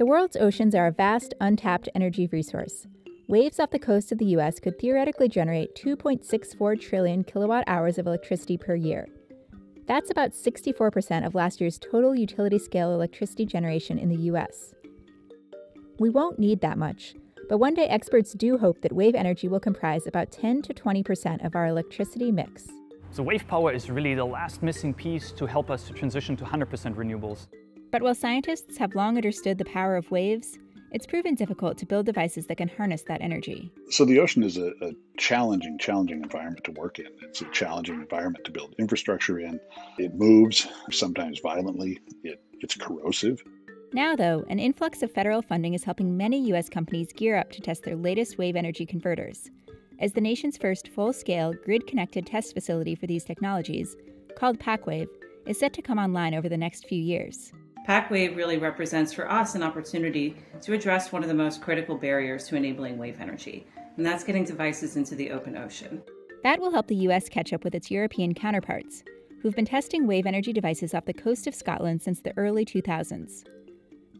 The world's oceans are a vast, untapped energy resource. Waves off the coast of the US could theoretically generate 2.64 trillion kilowatt hours of electricity per year. That's about 64% of last year's total utility scale electricity generation in the US. We won't need that much, but one day experts do hope that wave energy will comprise about 10 to 20% of our electricity mix. So wave power is really the last missing piece to help us to transition to 100% renewables. But while scientists have long understood the power of waves, it's proven difficult to build devices that can harness that energy. So the ocean is a, a, challenging, challenging environment to work in. It's a challenging environment to build infrastructure in. It moves, sometimes violently. It, it's corrosive. Now, though, an influx of federal funding is helping many U.S. companies gear up to test their latest wave energy converters. As the nation's first full scale, grid connected test facility for these technologies, called PacWave, is set to come online over the next few years. PacWave really represents for us an opportunity to address one of the most critical barriers to enabling wave energy, and that's getting devices into the open ocean. That will help the US catch up with its European counterparts, who've been testing wave energy devices off the coast of Scotland since the early 2000s.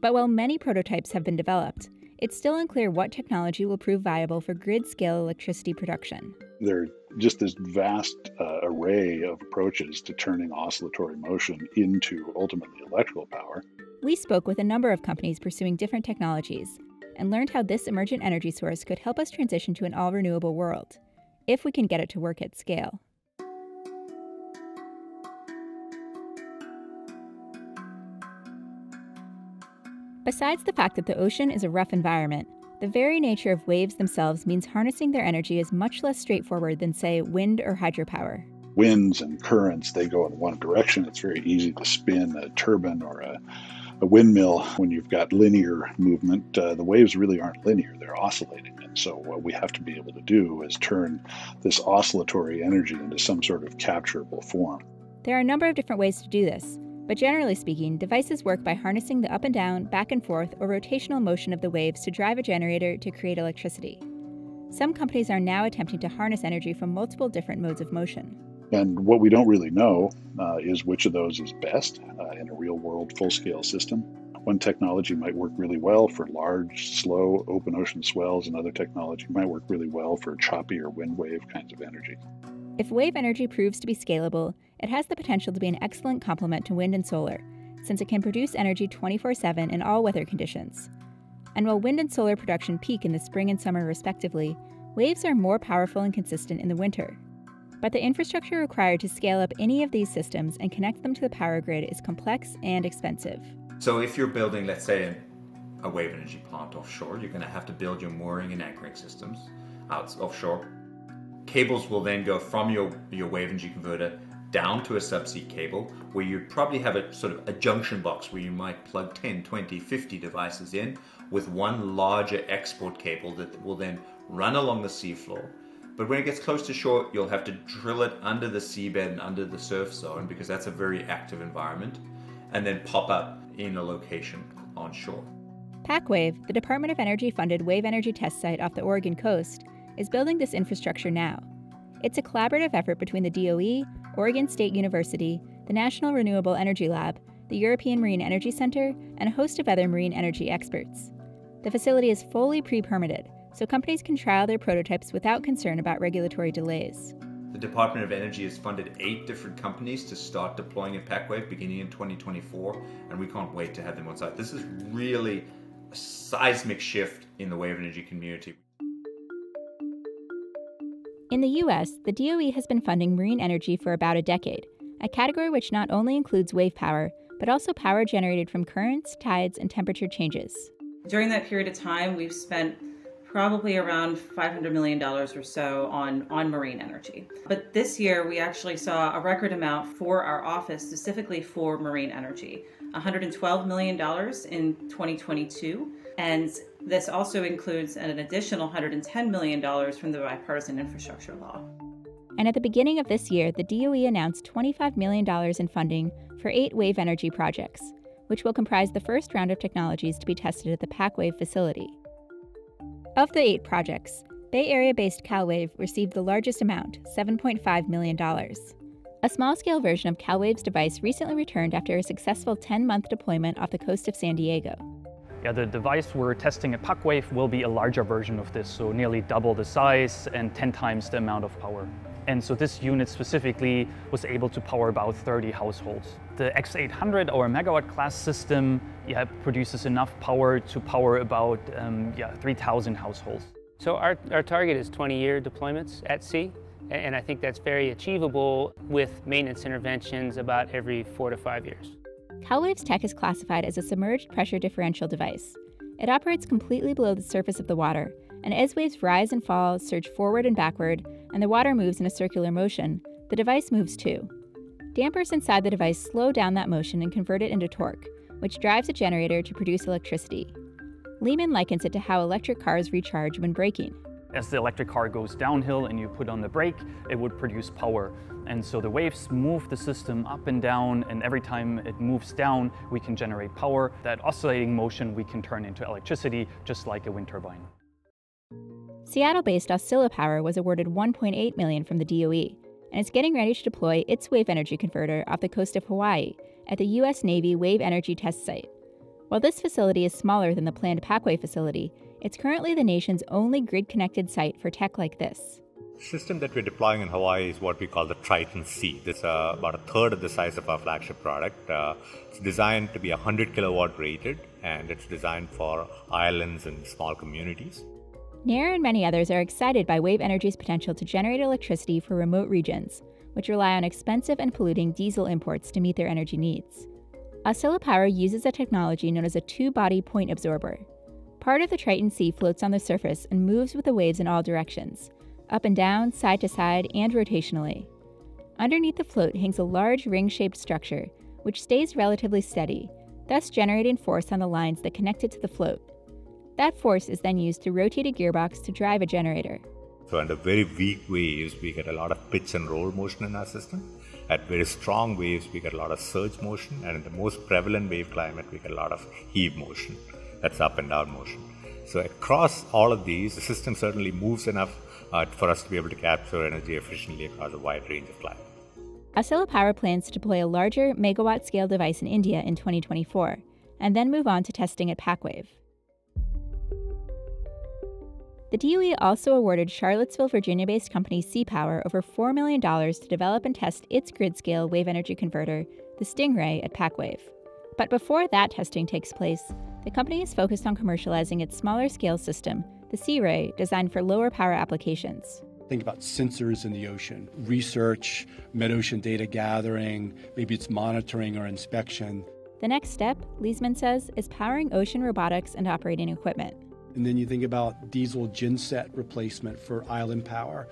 But while many prototypes have been developed, it's still unclear what technology will prove viable for grid scale electricity production. There are just this vast uh, array of approaches to turning oscillatory motion into ultimately electrical power. We spoke with a number of companies pursuing different technologies and learned how this emergent energy source could help us transition to an all renewable world, if we can get it to work at scale. Besides the fact that the ocean is a rough environment, the very nature of waves themselves means harnessing their energy is much less straightforward than, say, wind or hydropower. Winds and currents, they go in one direction. It's very easy to spin a turbine or a, a windmill when you've got linear movement. Uh, the waves really aren't linear, they're oscillating. And so, what we have to be able to do is turn this oscillatory energy into some sort of capturable form. There are a number of different ways to do this. But generally speaking, devices work by harnessing the up and down, back and forth, or rotational motion of the waves to drive a generator to create electricity. Some companies are now attempting to harness energy from multiple different modes of motion. And what we don't really know uh, is which of those is best uh, in a real world full scale system. One technology might work really well for large, slow, open ocean swells, and other technology might work really well for choppy or wind wave kinds of energy. If wave energy proves to be scalable, it has the potential to be an excellent complement to wind and solar, since it can produce energy 24 7 in all weather conditions. And while wind and solar production peak in the spring and summer respectively, waves are more powerful and consistent in the winter. But the infrastructure required to scale up any of these systems and connect them to the power grid is complex and expensive. So, if you're building, let's say, a wave energy plant offshore, you're going to have to build your mooring and anchoring systems out offshore Cables will then go from your, your wave energy converter down to a subsea cable where you probably have a sort of a junction box where you might plug 10, 20, 50 devices in with one larger export cable that will then run along the seafloor. But when it gets close to shore, you'll have to drill it under the seabed and under the surf zone because that's a very active environment and then pop up in a location on shore. PacWave, the Department of Energy funded wave energy test site off the Oregon coast, is building this infrastructure now. It's a collaborative effort between the DOE, Oregon State University, the National Renewable Energy Lab, the European Marine Energy Center, and a host of other marine energy experts. The facility is fully pre permitted, so companies can trial their prototypes without concern about regulatory delays. The Department of Energy has funded eight different companies to start deploying a PacWave beginning in 2024, and we can't wait to have them on site. This is really a seismic shift in the wave energy community. In the US, the DOE has been funding marine energy for about a decade, a category which not only includes wave power, but also power generated from currents, tides, and temperature changes. During that period of time, we've spent probably around $500 million or so on, on marine energy. But this year, we actually saw a record amount for our office specifically for marine energy $112 million in 2022. And this also includes an additional $110 million from the bipartisan infrastructure law. And at the beginning of this year, the DOE announced $25 million in funding for eight wave energy projects, which will comprise the first round of technologies to be tested at the PacWave facility. Of the eight projects, Bay Area based CalWave received the largest amount, $7.5 million. A small scale version of CalWave's device recently returned after a successful 10 month deployment off the coast of San Diego. Yeah, the device we're testing at PacWave will be a larger version of this, so nearly double the size and 10 times the amount of power. And so this unit specifically was able to power about 30 households. The X800, our megawatt class system, yeah, produces enough power to power about um, yeah, 3,000 households. So our, our target is 20-year deployments at sea, and I think that's very achievable with maintenance interventions about every four to five years. CalWave's tech is classified as a submerged pressure differential device. It operates completely below the surface of the water, and as waves rise and fall, surge forward and backward, and the water moves in a circular motion, the device moves too. Dampers inside the device slow down that motion and convert it into torque, which drives a generator to produce electricity. Lehmann likens it to how electric cars recharge when braking. As the electric car goes downhill and you put on the brake, it would produce power. And so the waves move the system up and down, and every time it moves down, we can generate power. That oscillating motion we can turn into electricity, just like a wind turbine. Seattle-based Oscilla Power was awarded 1.8 million from the DOE, and is getting ready to deploy its wave energy converter off the coast of Hawaii at the U.S. Navy Wave Energy Test Site. While this facility is smaller than the planned PacWave facility, it's currently the nation's only grid connected site for tech like this. The system that we're deploying in Hawaii is what we call the Triton C. This is uh, about a third of the size of our flagship product. Uh, it's designed to be 100 kilowatt rated and it's designed for islands and small communities. Nair and many others are excited by wave energy's potential to generate electricity for remote regions, which rely on expensive and polluting diesel imports to meet their energy needs. Oscilla Power uses a technology known as a two body point absorber. Part of the Triton C floats on the surface and moves with the waves in all directions up and down, side to side, and rotationally. Underneath the float hangs a large ring shaped structure, which stays relatively steady, thus generating force on the lines that connect it to the float. That force is then used to rotate a gearbox to drive a generator. So, under very weak waves, we get a lot of pitch and roll motion in our system. At very strong waves, we get a lot of surge motion, and in the most prevalent wave climate, we get a lot of heave motion. That's up and down motion. So, across all of these, the system certainly moves enough uh, for us to be able to capture energy efficiently across a wide range of climate. Oscilla Power plans to deploy a larger megawatt scale device in India in 2024 and then move on to testing at PacWave. The DOE also awarded Charlottesville, Virginia based company C-Power over $4 million to develop and test its grid scale wave energy converter, the Stingray, at PacWave. But before that testing takes place, the company is focused on commercializing its smaller scale system, the Sea Ray, designed for lower power applications. Think about sensors in the ocean, research, mid ocean data gathering, maybe it's monitoring or inspection. The next step, Lesemann says, is powering ocean robotics and operating equipment. And then you think about diesel genset replacement for island power.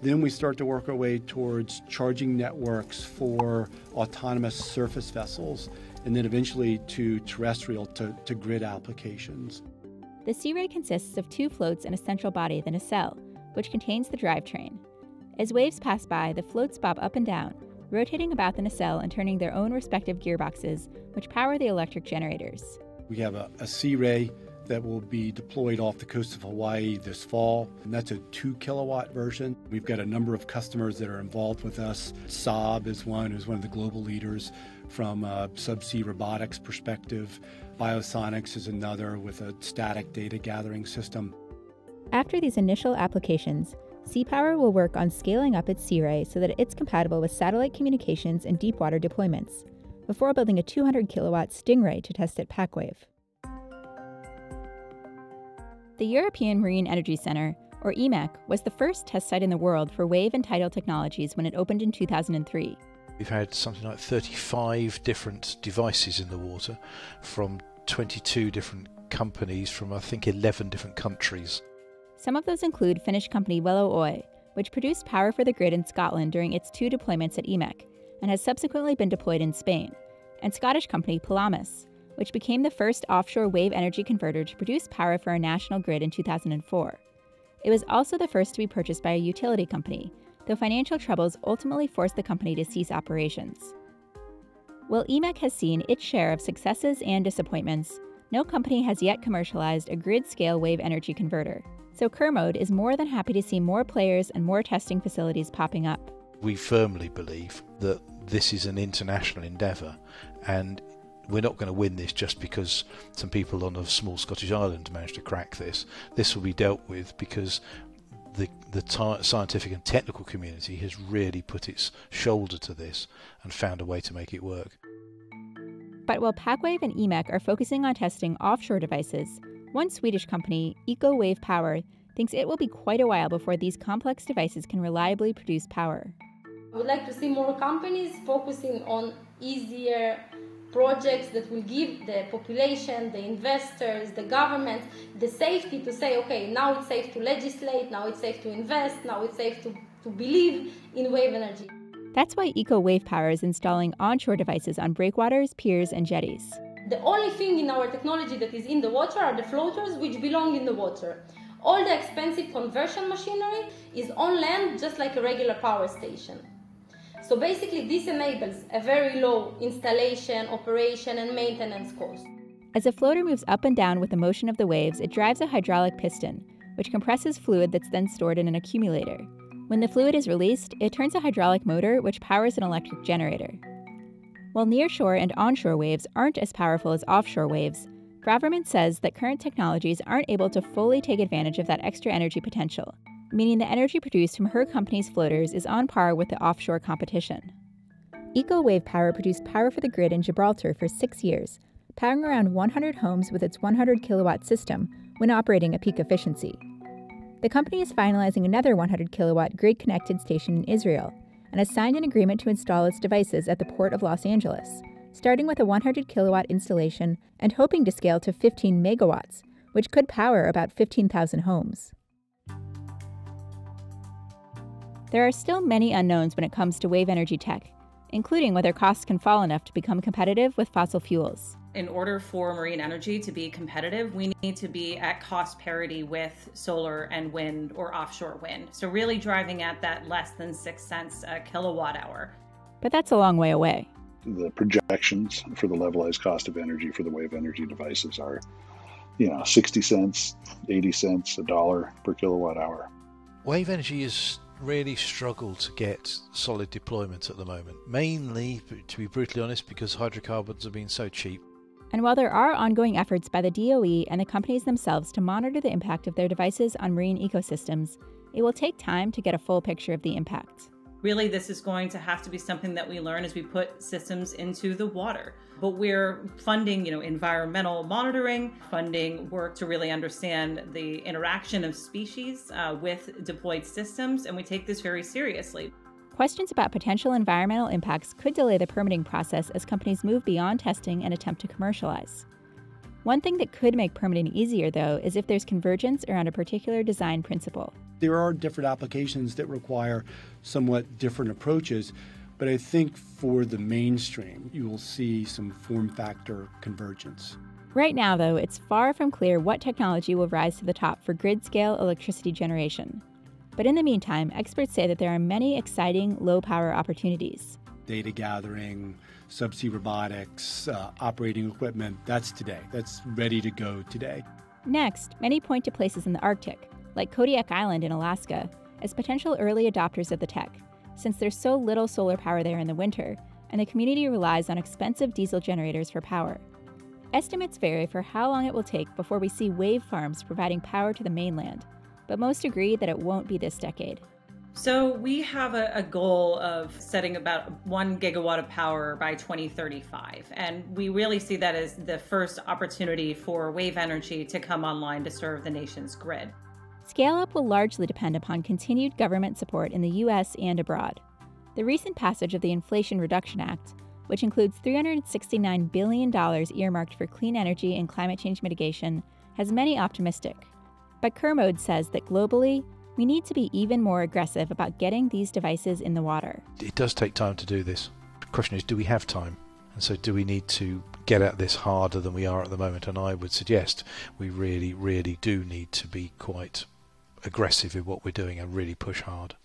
Then we start to work our way towards charging networks for autonomous surface vessels, and then eventually to terrestrial to, to grid applications. The Sea Ray consists of two floats and a central body, the nacelle, which contains the drivetrain. As waves pass by, the floats bob up and down, rotating about the nacelle and turning their own respective gearboxes, which power the electric generators. We have a, a Sea Ray that will be deployed off the coast of Hawaii this fall. And that's a two kilowatt version. We've got a number of customers that are involved with us. Saab is one, who's one of the global leaders from a subsea robotics perspective. Biosonics is another with a static data gathering system. After these initial applications, C-Power will work on scaling up its Sea Ray so that it's compatible with satellite communications and deep water deployments, before building a 200 kilowatt Stingray to test at PacWave. The European Marine Energy Center, or EMEC, was the first test site in the world for wave and tidal technologies when it opened in 2003. We've had something like 35 different devices in the water from 22 different companies from I think 11 different countries. Some of those include Finnish company Wello Oy, which produced power for the grid in Scotland during its two deployments at EMEC and has subsequently been deployed in Spain, and Scottish company Pelamis, which became the first offshore wave energy converter to produce power for a national grid in 2004. It was also the first to be purchased by a utility company, though financial troubles ultimately forced the company to cease operations. While EMEC has seen its share of successes and disappointments, no company has yet commercialized a grid scale wave energy converter. So Kermode is more than happy to see more players and more testing facilities popping up. We firmly believe that this is an international endeavour and we're not going to win this just because some people on a small Scottish island managed to crack this. This will be dealt with because the the t- scientific and technical community has really put its shoulder to this and found a way to make it work. But while PacWave and EMEC are focusing on testing offshore devices, one Swedish company, Eco Wave Power, thinks it will be quite a while before these complex devices can reliably produce power. I would like to see more companies focusing on easier projects that will give the population, the investors, the government the safety to say, okay, now it's safe to legislate, now it's safe to invest, now it's safe to, to believe in wave energy. That's why Eco Wave Power is installing onshore devices on breakwaters, piers, and jetties. The only thing in our technology that is in the water are the floaters which belong in the water. All the expensive conversion machinery is on land just like a regular power station. So basically, this enables a very low installation, operation, and maintenance cost. As a floater moves up and down with the motion of the waves, it drives a hydraulic piston, which compresses fluid that's then stored in an accumulator. When the fluid is released, it turns a hydraulic motor which powers an electric generator. While nearshore and onshore waves aren't as powerful as offshore waves, Braverman says that current technologies aren't able to fully take advantage of that extra energy potential, meaning the energy produced from her company's floaters is on par with the offshore competition. Eco Wave Power produced power for the grid in Gibraltar for six years, powering around 100 homes with its 100 kilowatt system when operating at peak efficiency. The company is finalizing another 100 kilowatt grid connected station in Israel and has signed an agreement to install its devices at the Port of Los Angeles, starting with a 100 kilowatt installation and hoping to scale to 15 megawatts, which could power about 15,000 homes. There are still many unknowns when it comes to wave energy tech, including whether costs can fall enough to become competitive with fossil fuels. In order for marine energy to be competitive, we need to be at cost parity with solar and wind or offshore wind. So, really driving at that less than six cents a kilowatt hour. But that's a long way away. The projections for the levelized cost of energy for the wave energy devices are, you know, 60 cents, 80 cents, a dollar per kilowatt hour. Wave energy is really struggle to get solid deployment at the moment. Mainly, to be brutally honest, because hydrocarbons have been so cheap. And while there are ongoing efforts by the DOE and the companies themselves to monitor the impact of their devices on marine ecosystems, it will take time to get a full picture of the impact. Really, this is going to have to be something that we learn as we put systems into the water. But we're funding, you know, environmental monitoring, funding work to really understand the interaction of species uh, with deployed systems, and we take this very seriously. Questions about potential environmental impacts could delay the permitting process as companies move beyond testing and attempt to commercialize. One thing that could make permitting easier, though, is if there's convergence around a particular design principle. There are different applications that require somewhat different approaches, but I think for the mainstream, you will see some form factor convergence. Right now, though, it's far from clear what technology will rise to the top for grid scale electricity generation. But in the meantime, experts say that there are many exciting low power opportunities. Data gathering, subsea robotics, uh, operating equipment, that's today. That's ready to go today. Next, many point to places in the Arctic, like Kodiak Island in Alaska, as potential early adopters of the tech, since there's so little solar power there in the winter, and the community relies on expensive diesel generators for power. Estimates vary for how long it will take before we see wave farms providing power to the mainland, but most agree that it won't be this decade. So, we have a, a, goal of setting about one gigawatt of power by 2035. And we really see that as the first opportunity for wave energy to come online to serve the nation's grid. Scale up will largely depend upon continued government support in the U.S. and abroad. The recent passage of the Inflation Reduction Act, which includes $369 billion earmarked for clean energy and climate change mitigation, has many optimistic. But Kermode says that globally, we need to be even more aggressive about getting these devices in the water. It does take time to do this. The question is, do we have time? And so, do we need to get at this harder than we are at the moment? And I would suggest we really, really do need to be quite aggressive in what we're doing and really push hard.